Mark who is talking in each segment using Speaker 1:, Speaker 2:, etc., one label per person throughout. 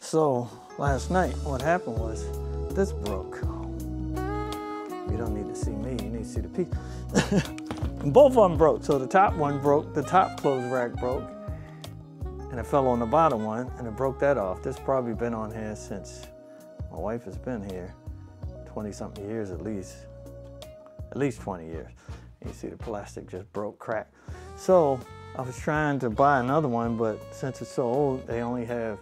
Speaker 1: So last night, what happened was this broke. You don't need to see me, you need to see the piece. Both of them broke. So the top one broke, the top clothes rack broke, and it fell on the bottom one, and it broke that off. This probably been on here since my wife has been here, 20 something years at least, at least 20 years. You see the plastic just broke, cracked. So I was trying to buy another one, but since it's so old, they only have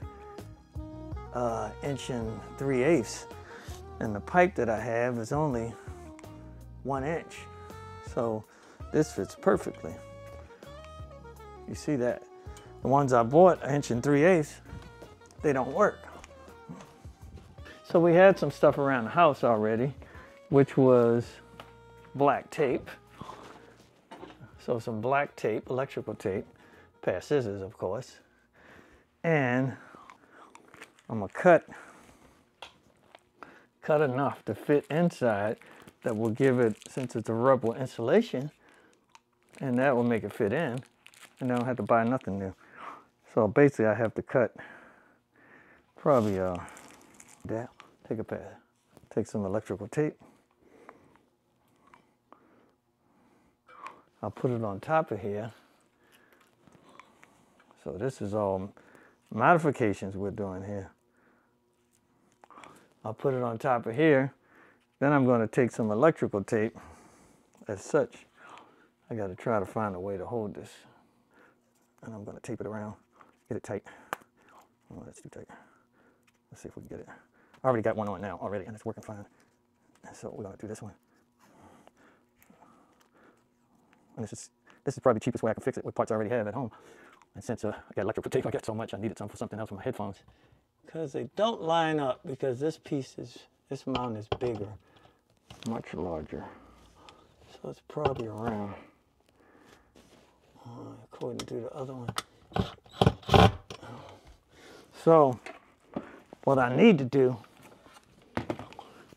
Speaker 1: uh, inch and three eighths. And the pipe that I have is only one inch. So this fits perfectly. You see that? The ones I bought, inch and three eighths, they don't work. So we had some stuff around the house already, which was black tape. So some black tape, electrical tape, pair of scissors, of course. And I'm gonna cut, cut enough to fit inside that will give it, since it's a rubber insulation, and that will make it fit in, and I don't have to buy nothing new. So basically I have to cut probably uh, that, take a pair, take some electrical tape, I'll put it on top of here. So this is all modifications we're doing here. I'll put it on top of here. Then I'm going to take some electrical tape as such. I got to try to find a way to hold this. And I'm going to tape it around, get it tight. Oh, that's too tight. Let's see if we can get it. I already got one on now already, and it's working fine. So we're going to do this one. And this is, this is probably the cheapest way I can fix it with parts I already have at home. And since uh, I got electrical tape, I got so much, I needed some for something else for my headphones. Because they don't line up because this piece is, this mount is bigger, much larger. So it's probably around, uh, according to the other one. So what I need to do,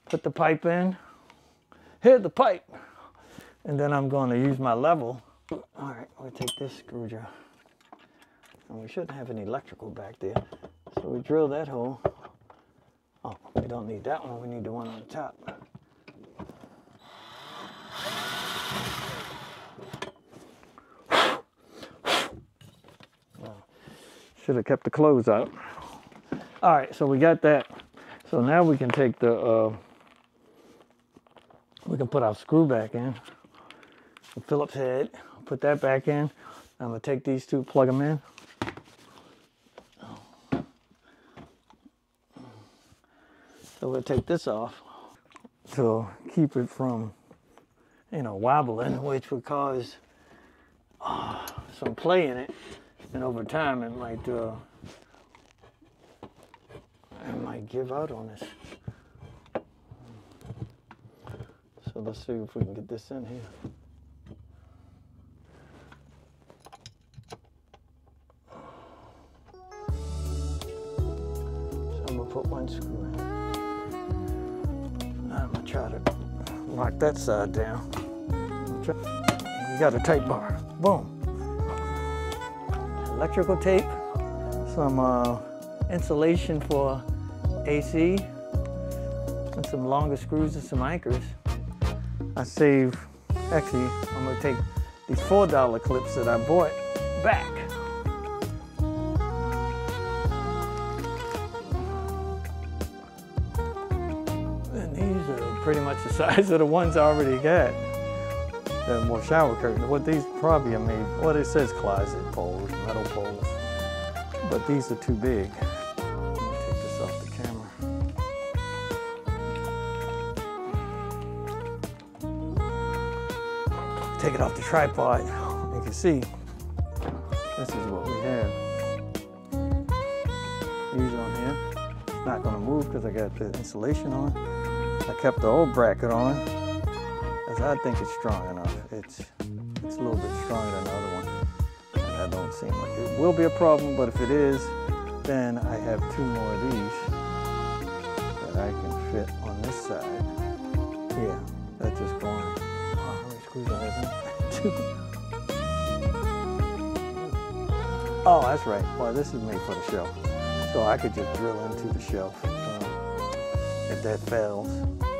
Speaker 1: put the pipe in, hit the pipe. And then I'm going to use my level. All right, we'll take this screwdriver. And we shouldn't have any electrical back there. So we drill that hole. Oh, we don't need that one. We need the one on top. Should have kept the clothes out. All right, so we got that. So now we can take the, uh, we can put our screw back in. The Phillips head, put that back in. I'm gonna take these two, plug them in. So we'll take this off to keep it from, you know, wobbling, which would cause uh, some play in it. And over time, it might, uh, it might give out on us. So let's see if we can get this in here. So I'm gonna put one screw lock that side down. You got a tape bar. Boom. Electrical tape, some uh, insulation for AC, and some longer screws and some anchors. I save, actually, I'm gonna take these $4 clips that I bought back. Pretty much the size of the ones I already got. The more shower curtain. What these probably are made, what it says closet poles, metal poles. But these are too big. Take this off the camera. Take it off the tripod. You can see, this is what we have. These on here. It's not gonna move because I got the insulation on. I kept the old bracket on as I think it's strong enough. It's it's a little bit stronger than the other one. And that don't seem like it will be a problem, but if it is, then I have two more of these that I can fit on this side. Yeah, that's just going. Oh, how many screws have Two. oh, that's right. Well, this is made for the shelf. So I could just drill into the shelf if that fails,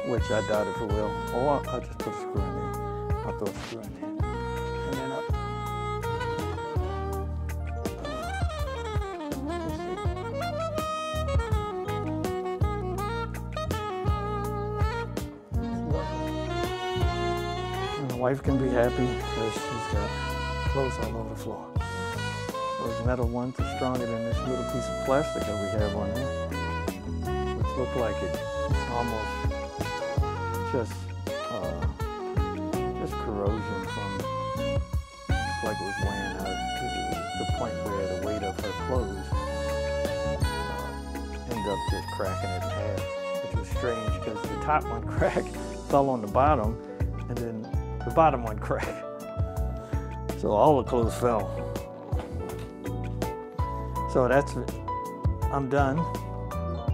Speaker 1: which I doubt if it will. Or I'll, just put a screw in there. I'll throw a screw in there. And then I'll, wife can be happy because she's got clothes all over the floor. Those metal ones are stronger than this little piece of plastic that we have on here, which look like it almost just uh, just corrosion from like it was wearing out to the point where the weight of her clothes uh, ended up just cracking it in half, which was strange because the top one cracked, fell on the bottom, and then the bottom one cracked. So all the clothes fell. So that's it. I'm done.